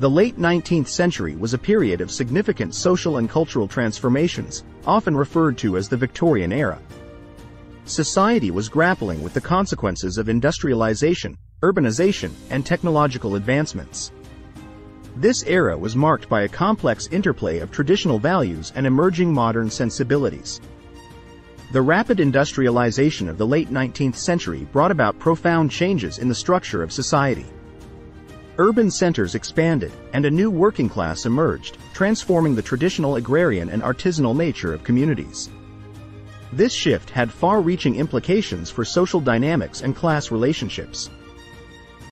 The late 19th century was a period of significant social and cultural transformations, often referred to as the Victorian era. Society was grappling with the consequences of industrialization, urbanization, and technological advancements. This era was marked by a complex interplay of traditional values and emerging modern sensibilities. The rapid industrialization of the late 19th century brought about profound changes in the structure of society. Urban centers expanded, and a new working class emerged, transforming the traditional agrarian and artisanal nature of communities. This shift had far-reaching implications for social dynamics and class relationships.